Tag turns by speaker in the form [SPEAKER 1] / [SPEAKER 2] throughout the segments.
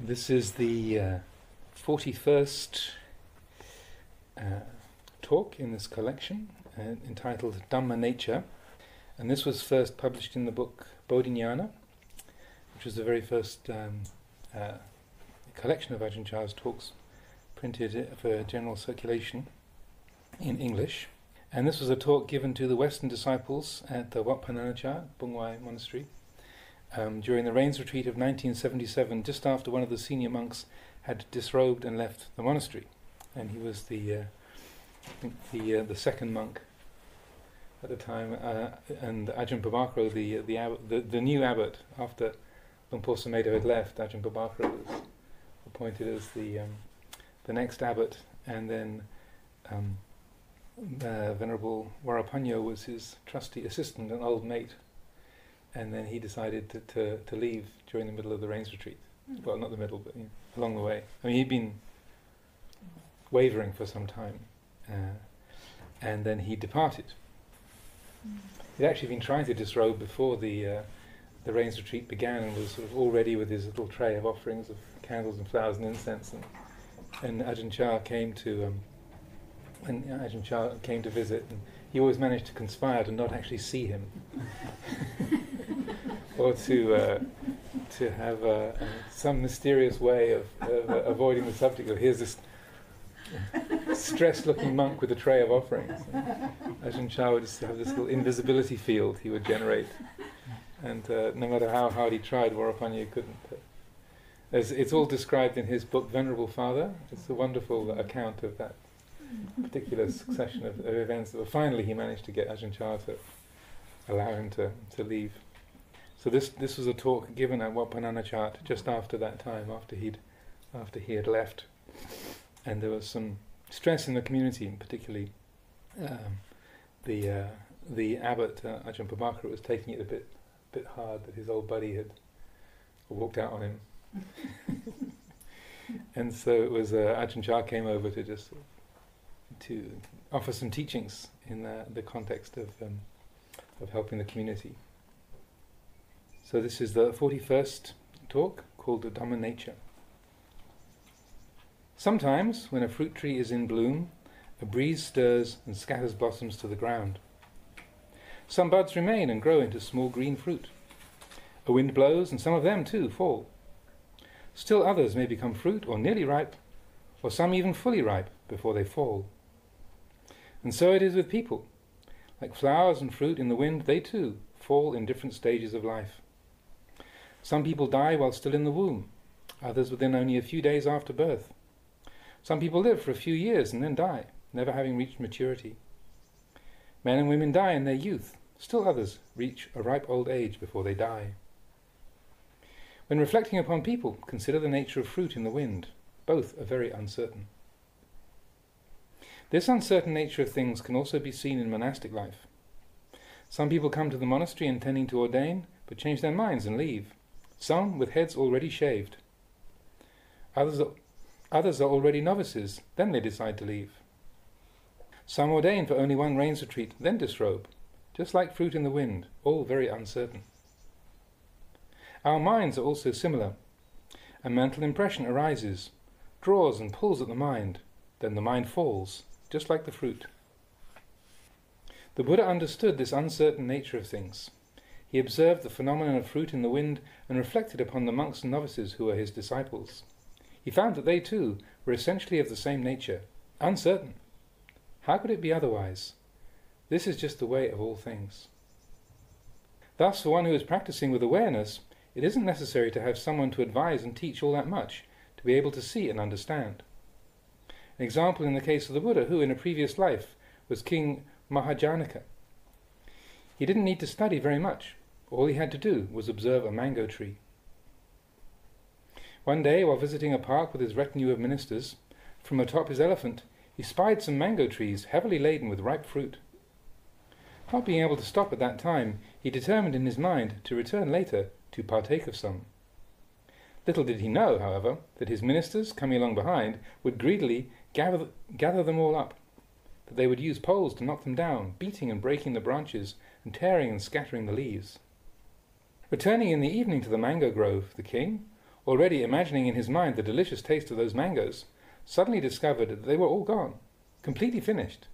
[SPEAKER 1] This is the uh, 41st uh, talk in this collection uh, entitled Dhamma Nature, and this was first published in the book Bodhinyana, which was the very first um, uh, collection of Ajahn Chah's talks printed for general circulation in English. And this was a talk given to the Western disciples at the Wat Pah Nanachat, Bungwai Monastery, um, during the Rains Retreat of 1977, just after one of the senior monks had disrobed and left the monastery, and he was the uh, the uh, the second monk at the time, uh, and Ajahn Pabhakaro, the the, abbot, the the new abbot after Luang Por Sumedho had left, Ajahn Pabhakaro was appointed as the um, the next abbot, and then um, uh, Venerable Varapanyo was his trusty assistant and old mate and then he decided to, to, to leave during the middle of the rains retreat. Mm. Well, not the middle, but you know, along the way. I mean, he'd been wavering for some time, uh, and then he departed. Mm. He'd actually been trying to disrobe before the uh, the rains retreat began, and was sort of all ready with his little tray of offerings of candles and flowers and incense. And, and Ajahn Chah came to um, when Ajahn Chah came to visit, and he always managed to conspire to not actually see him. or to uh, to have uh, some mysterious way of, of uh, avoiding the subject. Of here's this stressed-looking monk with a tray of offerings. Ajahn Chah would just have this little invisibility field he would generate, and uh, no matter how hard he tried, Varapanyo couldn't. As it's all described in his book Venerable Father. It's a wonderful account of that particular succession of, of events. That finally he managed to get Ajahn Chah to allow him to, to leave. So this this was a talk given at Wat Pah Nanachat just after that time, after he'd after he had left, and there was some stress in the community, particularly um, the uh, the abbot uh, Ajahn Pabhakaro was taking it a bit bit hard that his old buddy had walked out on him, and so it was uh, Ajahn Chah came over to just to offer some teachings in the, the context of um, of helping the community. So this is the 41st talk called the Dhamma Nature. Sometimes, when a fruit tree is in bloom, a breeze stirs and scatters blossoms to the ground. Some buds remain and grow into small green fruit. A wind blows, and some of them too fall. Still others may become fruit or nearly ripe, or some even fully ripe before they fall. And so it is with people. Like flowers and fruit in the wind, they too fall in different stages of life. Some people die while still in the womb, others within only a few days after birth. Some people live for a few years and then die, never having reached maturity. Men and women die in their youth, still others reach a ripe old age before they die. When reflecting upon people, consider the nature of fruit in the wind. Both are very uncertain. This uncertain nature of things can also be seen in monastic life. Some people come to the monastery intending to ordain, but change their minds and leave some with heads already shaved. Others are, others are already novices, then they decide to leave. Some ordain for only one rains retreat, then disrobe, just like fruit in the wind, all very uncertain. Our minds are also similar. A mental impression arises, draws and pulls at the mind, then the mind falls, just like the fruit. The Buddha understood this uncertain nature of things. He observed the phenomenon of fruit in the wind and reflected upon the monks and novices who were his disciples. He found that they too were essentially of the same nature, uncertain. How could it be otherwise? This is just the way of all things. Thus, for one who is practicing with awareness, it isn't necessary to have someone to advise and teach all that much to be able to see and understand. An example in the case of the Buddha, who in a previous life was King Mahajanaka. He didn't need to study very much. All he had to do was observe a mango tree. One day, while visiting a park with his retinue of ministers, from atop his elephant he spied some mango trees heavily laden with ripe fruit. Not being able to stop at that time, he determined in his mind to return later to partake of some. Little did he know, however, that his ministers, coming along behind, would greedily gather, gather them all up, that they would use poles to knock them down, beating and breaking the branches, and tearing and scattering the leaves. Returning in the evening to the mango grove, the king, already imagining in his mind the delicious taste of those mangoes, suddenly discovered that they were all gone, completely finished.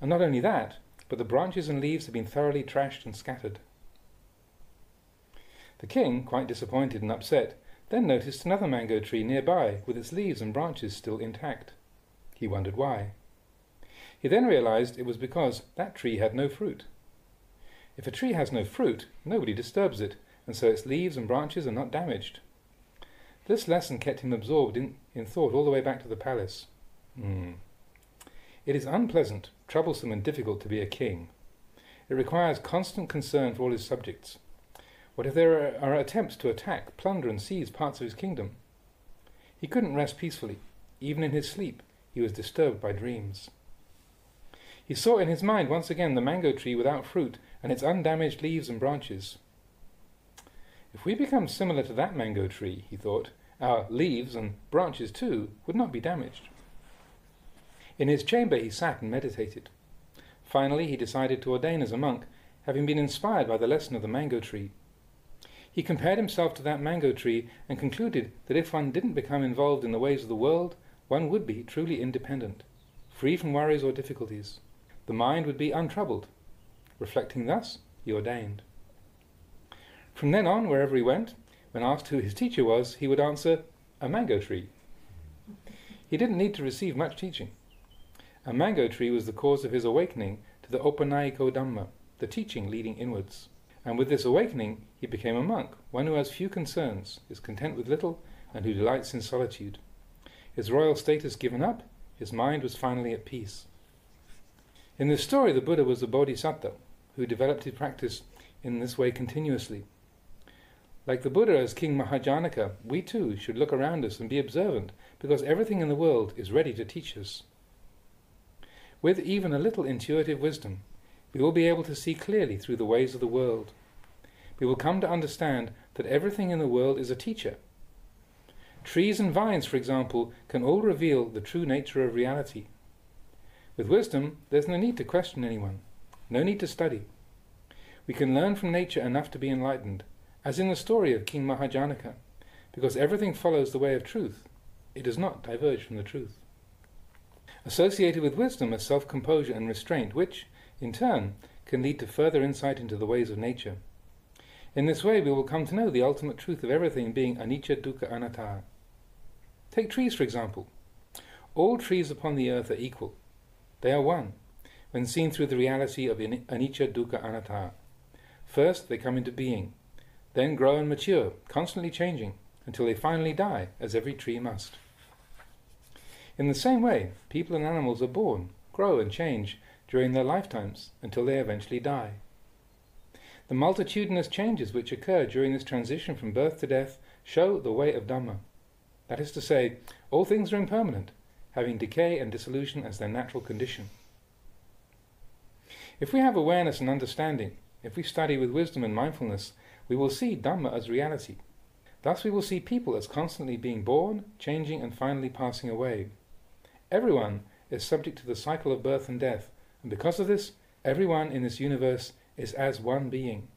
[SPEAKER 1] And not only that, but the branches and leaves had been thoroughly trashed and scattered. The king, quite disappointed and upset, then noticed another mango tree nearby with its leaves and branches still intact. He wondered why. He then realized it was because that tree had no fruit. If a tree has no fruit, nobody disturbs it, and so its leaves and branches are not damaged. This lesson kept him absorbed in, in thought all the way back to the palace. Mm. It is unpleasant, troublesome, and difficult to be a king. It requires constant concern for all his subjects. What if there are, are attempts to attack, plunder, and seize parts of his kingdom? He couldn't rest peacefully. Even in his sleep, he was disturbed by dreams. He saw in his mind once again the mango tree without fruit and its undamaged leaves and branches. If we become similar to that mango tree, he thought, our leaves and branches too would not be damaged. In his chamber he sat and meditated. Finally, he decided to ordain as a monk, having been inspired by the lesson of the mango tree. He compared himself to that mango tree and concluded that if one didn't become involved in the ways of the world, one would be truly independent, free from worries or difficulties. The mind would be untroubled. Reflecting thus, he ordained. From then on, wherever he went, when asked who his teacher was, he would answer, a mango tree. He didn't need to receive much teaching. A mango tree was the cause of his awakening to the Opanayiko Dhamma, the teaching leading inwards. And with this awakening, he became a monk, one who has few concerns, is content with little, and who delights in solitude. His royal status given up, his mind was finally at peace. In this story, the Buddha was a bodhisattva who developed his practice in this way continuously. Like the Buddha as King Mahajanaka, we too should look around us and be observant, because everything in the world is ready to teach us. With even a little intuitive wisdom, we will be able to see clearly through the ways of the world. We will come to understand that everything in the world is a teacher. Trees and vines, for example, can all reveal the true nature of reality. With wisdom, there's no need to question anyone, no need to study. We can learn from nature enough to be enlightened, as in the story of King Mahajanaka, because everything follows the way of truth. It does not diverge from the truth. Associated with wisdom is self composure and restraint, which, in turn, can lead to further insight into the ways of nature. In this way, we will come to know the ultimate truth of everything being anicca, dukkha, anatta. Take trees, for example. All trees upon the earth are equal. They are one, when seen through the reality of anicca, dukkha, anatta. First, they come into being, then grow and mature, constantly changing, until they finally die, as every tree must. In the same way, people and animals are born, grow and change during their lifetimes until they eventually die. The multitudinous changes which occur during this transition from birth to death show the way of Dhamma. That is to say, all things are impermanent, having decay and dissolution as their natural condition. If we have awareness and understanding, if we study with wisdom and mindfulness, we will see Dhamma as reality. Thus we will see people as constantly being born, changing, and finally passing away. Everyone is subject to the cycle of birth and death, and because of this, everyone in this universe is as one being.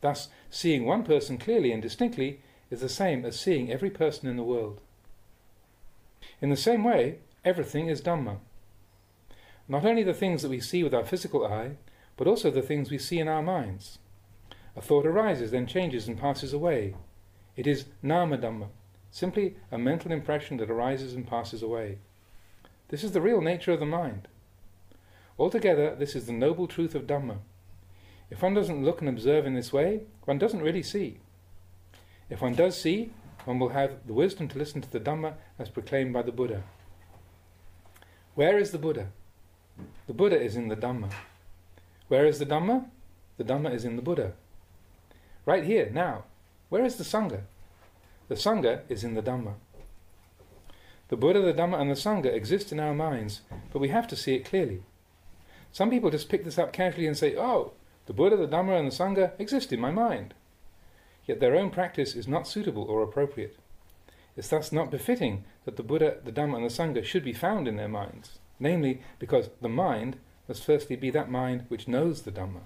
[SPEAKER 1] Thus, seeing one person clearly and distinctly is the same as seeing every person in the world. In the same way, everything is Dhamma. Not only the things that we see with our physical eye, but also the things we see in our minds. A thought arises, then changes and passes away. It is nama dhamma, simply a mental impression that arises and passes away. This is the real nature of the mind. Altogether, this is the noble truth of Dhamma. If one doesn't look and observe in this way, one doesn't really see. If one does see, one will have the wisdom to listen to the Dhamma as proclaimed by the Buddha. Where is the Buddha? The Buddha is in the Dhamma. Where is the Dhamma? The Dhamma is in the Buddha. Right here, now. Where is the Sangha? The Sangha is in the Dhamma. The Buddha, the Dhamma, and the Sangha exist in our minds, but we have to see it clearly. Some people just pick this up casually and say, oh, the Buddha, the Dhamma, and the Sangha exist in my mind. Yet their own practice is not suitable or appropriate. It's thus not befitting that the Buddha, the Dhamma, and the Sangha should be found in their minds, namely because the mind must firstly be that mind which knows the Dhamma.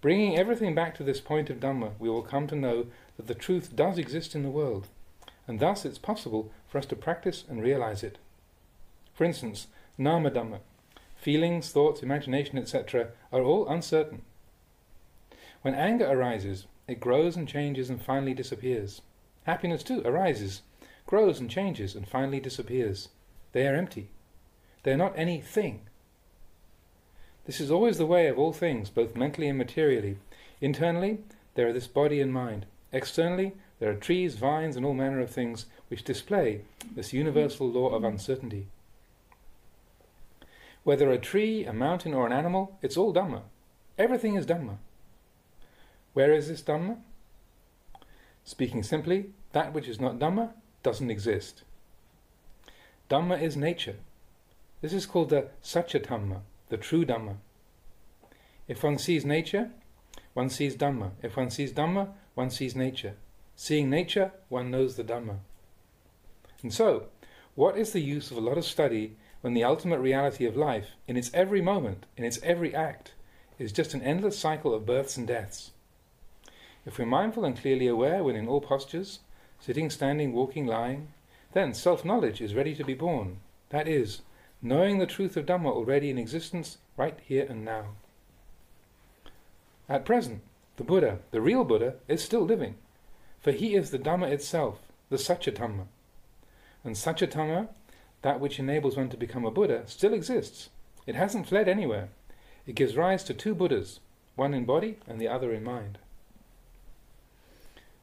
[SPEAKER 1] Bringing everything back to this point of Dhamma, we will come to know that the truth does exist in the world, and thus it's possible for us to practice and realize it. For instance, Nama Dhamma, feelings, thoughts, imagination, etc., are all uncertain. When anger arises, it grows and changes and finally disappears. Happiness too arises, grows and changes and finally disappears. They are empty. They are not any thing. This is always the way of all things, both mentally and materially. Internally, there are this body and mind. Externally, there are trees, vines, and all manner of things which display this universal law of uncertainty. Whether a tree, a mountain, or an animal, it's all Dhamma. Everything is Dhamma. Where is this Dhamma? Speaking simply, that which is not Dhamma doesn't exist. Dhamma is nature. This is called the Saccadhamma, the true Dhamma. If one sees nature, one sees Dhamma. If one sees Dhamma, one sees nature. Seeing nature, one knows the Dhamma. And so, what is the use of a lot of study when the ultimate reality of life, in its every moment, in its every act, is just an endless cycle of births and deaths? If we're mindful and clearly aware when in all postures, sitting, standing, walking, lying, then self knowledge is ready to be born. That is, knowing the truth of Dhamma already in existence right here and now. At present, the Buddha, the real Buddha, is still living, for he is the Dhamma itself, the Saccadhamma. And Saccadhamma, that which enables one to become a Buddha, still exists. It hasn't fled anywhere. It gives rise to two Buddhas, one in body and the other in mind.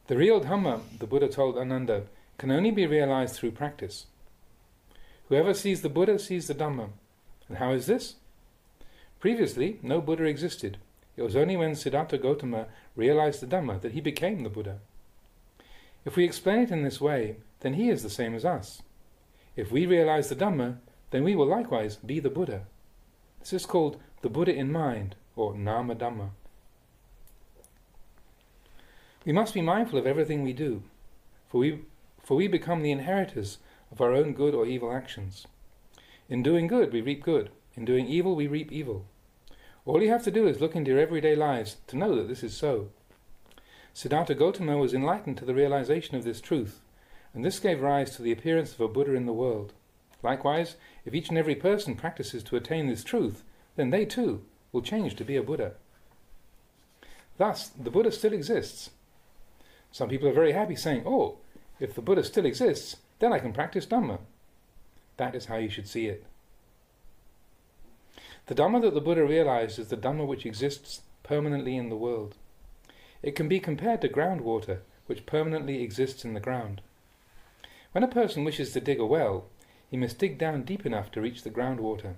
[SPEAKER 1] The real Dhamma, the Buddha told Ananda, can only be realized through practice. Whoever sees the Buddha sees the Dhamma. And how is this? Previously, no Buddha existed. It was only when Siddhartha Gautama realized the Dhamma that he became the Buddha. If we explain it in this way, then he is the same as us. If we realize the Dhamma, then we will likewise be the Buddha. This is called the Buddha in mind, or Nama Dhamma. We must be mindful of everything we do, for we, for we become the inheritors of our own good or evil actions. In doing good, we reap good. In doing evil, we reap evil. All you have to do is look into your everyday lives to know that this is so. Siddhartha Gautama was enlightened to the realization of this truth, and this gave rise to the appearance of a Buddha in the world. Likewise, if each and every person practices to attain this truth, then they too will change to be a Buddha. Thus, the Buddha still exists, some people are very happy saying, oh, if the Buddha still exists, then I can practice Dhamma. That is how you should see it. The Dhamma that the Buddha realized is the Dhamma which exists permanently in the world. It can be compared to groundwater, which permanently exists in the ground. When a person wishes to dig a well, he must dig down deep enough to reach the groundwater.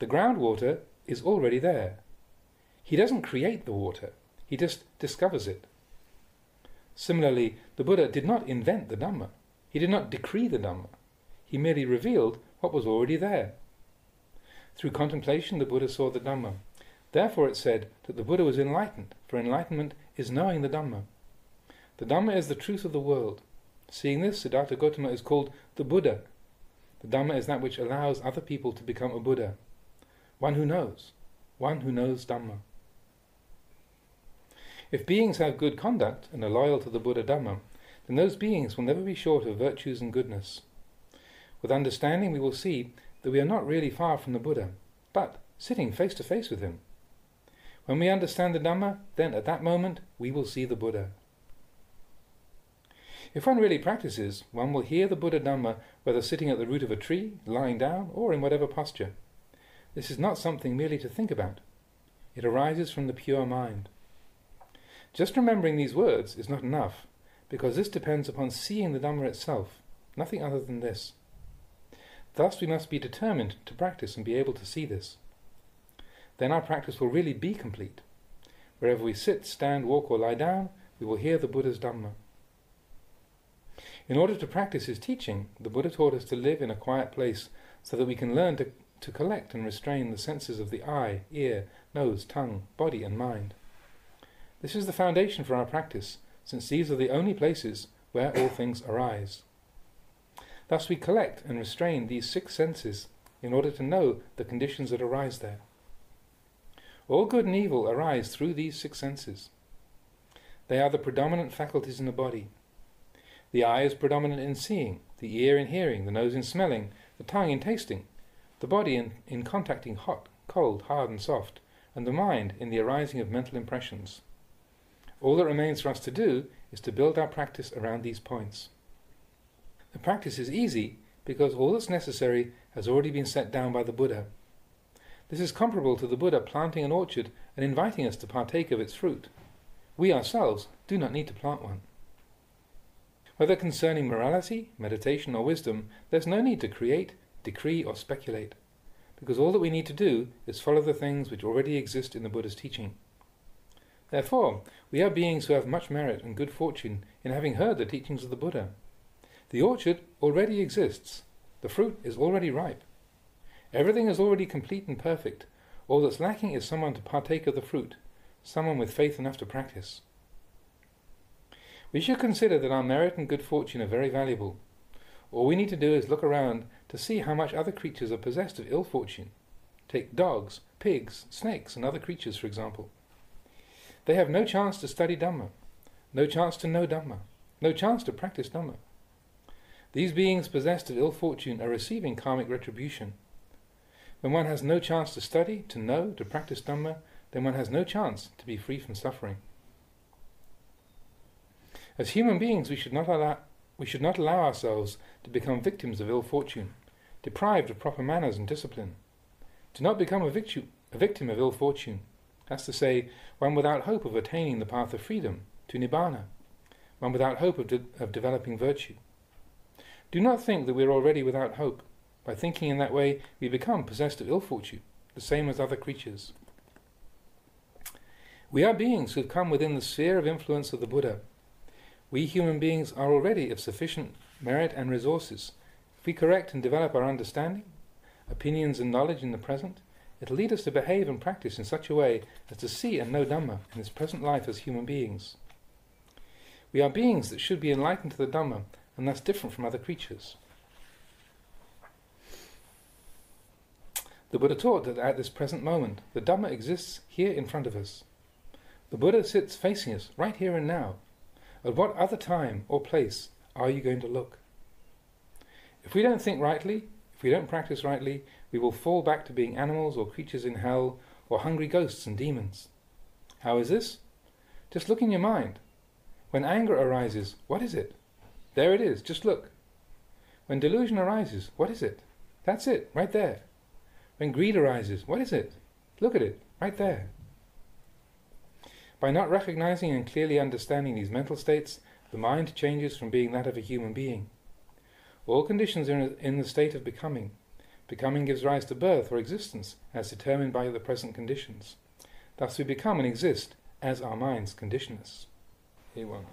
[SPEAKER 1] The groundwater is already there. He doesn't create the water, he just discovers it. Similarly, the Buddha did not invent the Dhamma. He did not decree the Dhamma. He merely revealed what was already there. Through contemplation, the Buddha saw the Dhamma. Therefore, it said that the Buddha was enlightened, for enlightenment is knowing the Dhamma. The Dhamma is the truth of the world. Seeing this, Siddhartha Gautama is called the Buddha. The Dhamma is that which allows other people to become a Buddha. One who knows. One who knows Dhamma. If beings have good conduct and are loyal to the Buddha Dhamma, then those beings will never be short of virtues and goodness. With understanding, we will see that we are not really far from the Buddha, but sitting face to face with him. When we understand the Dhamma, then at that moment we will see the Buddha. If one really practices, one will hear the Buddha Dhamma whether sitting at the root of a tree, lying down, or in whatever posture. This is not something merely to think about. It arises from the pure mind. Just remembering these words is not enough, because this depends upon seeing the Dhamma itself, nothing other than this. Thus we must be determined to practice and be able to see this. Then our practice will really be complete. Wherever we sit, stand, walk, or lie down, we will hear the Buddha's Dhamma. In order to practice his teaching, the Buddha taught us to live in a quiet place so that we can learn to, to collect and restrain the senses of the eye, ear, nose, tongue, body, and mind. This is the foundation for our practice, since these are the only places where all things arise. Thus we collect and restrain these six senses in order to know the conditions that arise there. All good and evil arise through these six senses. They are the predominant faculties in the body. The eye is predominant in seeing, the ear in hearing, the nose in smelling, the tongue in tasting, the body in, in contacting hot, cold, hard, and soft, and the mind in the arising of mental impressions. All that remains for us to do is to build our practice around these points. The practice is easy because all that's necessary has already been set down by the Buddha. This is comparable to the Buddha planting an orchard and inviting us to partake of its fruit. We ourselves do not need to plant one. Whether concerning morality, meditation, or wisdom, there's no need to create, decree, or speculate, because all that we need to do is follow the things which already exist in the Buddha's teaching. Therefore, we are beings who have much merit and good fortune in having heard the teachings of the Buddha. The orchard already exists, the fruit is already ripe. Everything is already complete and perfect. All that's lacking is someone to partake of the fruit, someone with faith enough to practice. We should consider that our merit and good fortune are very valuable. All we need to do is look around to see how much other creatures are possessed of ill fortune. Take dogs, pigs, snakes, and other creatures, for example. They have no chance to study Dhamma, no chance to know Dhamma, no chance to practice Dhamma. These beings possessed of ill fortune are receiving karmic retribution. When one has no chance to study, to know, to practice Dhamma, then one has no chance to be free from suffering. As human beings, we should not allow, we should not allow ourselves to become victims of ill fortune, deprived of proper manners and discipline. To not become a, victu- a victim of ill fortune, that's to say, one without hope of attaining the path of freedom, to nibbana, one without hope of, de- of developing virtue. Do not think that we are already without hope. By thinking in that way, we become possessed of ill fortune, the same as other creatures. We are beings who have come within the sphere of influence of the Buddha. We human beings are already of sufficient merit and resources. If we correct and develop our understanding, opinions and knowledge in the present, it will lead us to behave and practice in such a way as to see and know Dhamma in this present life as human beings. We are beings that should be enlightened to the Dhamma and thus different from other creatures. The Buddha taught that at this present moment, the Dhamma exists here in front of us. The Buddha sits facing us right here and now. At what other time or place are you going to look? If we don't think rightly, if we don't practice rightly, we will fall back to being animals or creatures in hell or hungry ghosts and demons. How is this? Just look in your mind. When anger arises, what is it? There it is, just look. When delusion arises, what is it? That's it, right there. When greed arises, what is it? Look at it, right there. By not recognizing and clearly understanding these mental states, the mind changes from being that of a human being. All conditions are in the state of becoming. Becoming gives rise to birth or existence as determined by the present conditions. Thus we become and exist as our minds condition us. Here one.